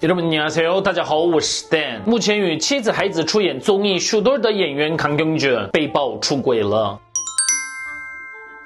여러분안녕하세요大家好，我是 Dan。目前与妻子、孩子出演综艺《树墩》的演员康永俊被曝出轨了。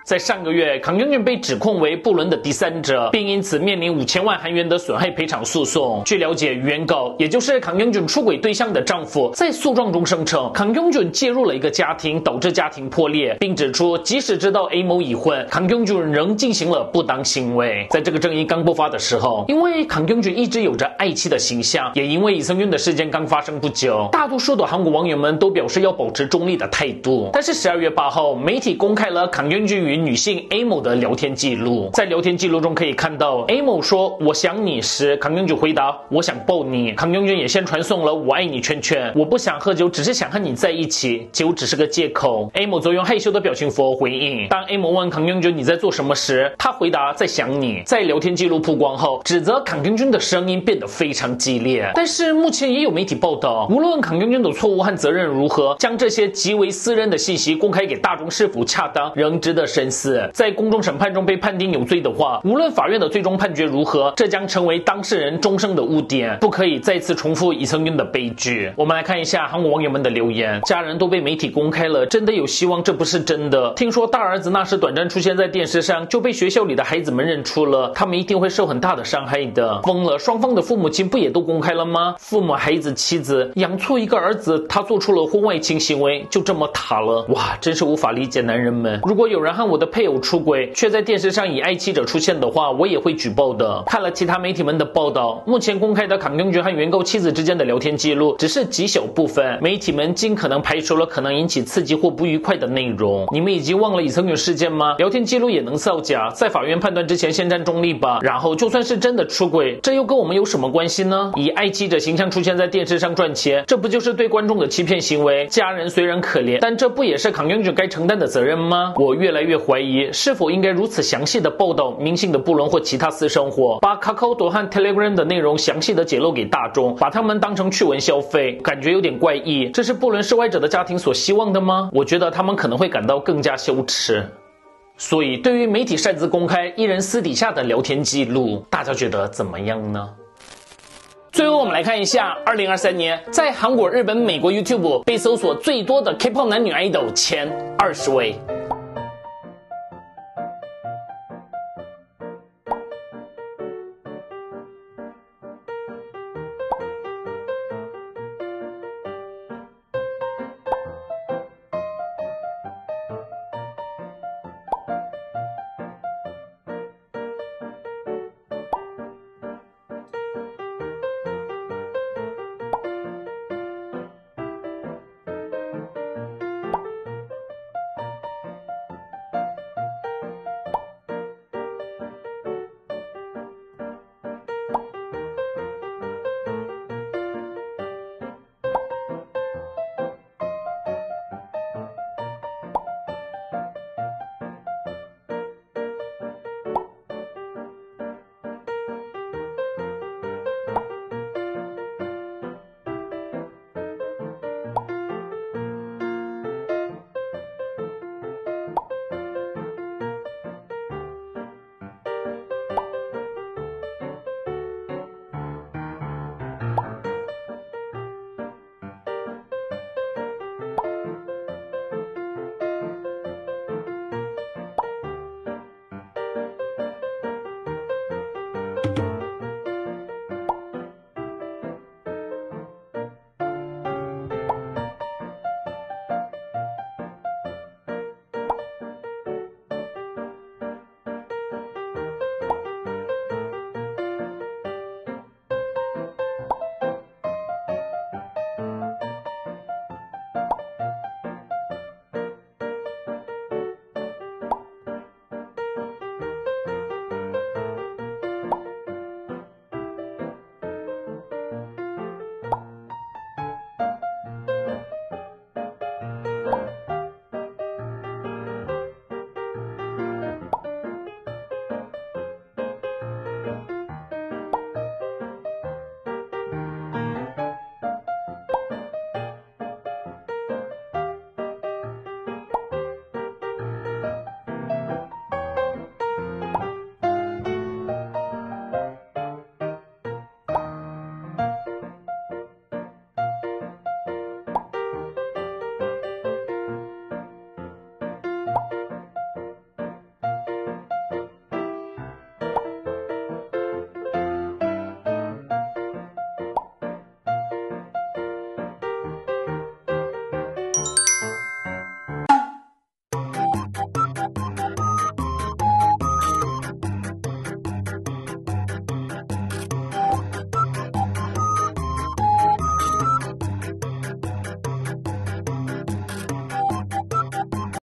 在上个月，康永俊被指控为布伦的第三者，并因此面临五千万韩元的损害赔偿诉讼。据了解，原告也就是康永俊出轨对象的丈夫，在诉状中声称康永俊介入了一个家庭，导致家庭破裂，并指出即使知道 A 某已婚，康永俊仍进行了不当行为。在这个争议刚爆发的时候，因为康永俊一直有着爱妻的形象，也因为李森运的事件刚发生不久，大多数的韩国网友们都表示要保持中立的态度。但是十二月八号，媒体公开了康永俊与女性 A 某的聊天记录，在聊天记录中可以看到 A 某说“我想你”时，康永俊回答“我想抱你”。康永俊也先传送了“我爱你”圈圈，我不想喝酒，只是想和你在一起，酒只是个借口。A 某则用害羞的表情符回应。当 A 某问康永俊你在做什么时，他回答在想你。在聊天记录曝光后，指责康永俊的声音变得非常激烈。但是目前也有媒体报道，无论康永俊的错误和责任如何，将这些极为私人的信息公开给大众是否恰当，仍值得深思。在公众审判中被判定有罪的话，无论法院的最终判决如何，这将成为当事人终生的污点，不可以再次重复以曾运的悲剧。我们来看一下韩国网友们的留言：家人都被媒体公开了，真的有希望这不是真的。听说大儿子那时短暂出现在电视上，就被学校里的孩子们认出了，他们一定会受很大的伤害的。疯了，双方的父母亲不也都公开了吗？父母、孩子、妻子养错一个儿子，他做出了婚外情行为，就这么塌了。哇，真是无法理解男人们。如果有人和我我的配偶，出轨却在电视上以爱妻者出现的话，我也会举报的。看了其他媒体们的报道，目前公开的康永俊和原告妻子之间的聊天记录只是极小部分，媒体们尽可能排除了可能引起刺激或不愉快的内容。你们已经忘了以曾女事件吗？聊天记录也能造假，在法院判断之前先站中立吧。然后就算是真的出轨，这又跟我们有什么关系呢？以爱妻者形象出现在电视上赚钱，这不就是对观众的欺骗行为？家人虽然可怜，但这不也是康永俊该承担的责任吗？我越来越怀疑。是否应该如此详细的报道明星的不伦或其他私生活，把 Kakao 和 Telegram 的内容详细的揭露给大众，把他们当成趣闻消费，感觉有点怪异。这是不伦受害者的家庭所希望的吗？我觉得他们可能会感到更加羞耻。所以，对于媒体擅自公开艺人私底下的聊天记录，大家觉得怎么样呢？最后，我们来看一下2023年在韩国、日本、美国 YouTube 被搜索最多的 K-pop 男女 idol 前二十位。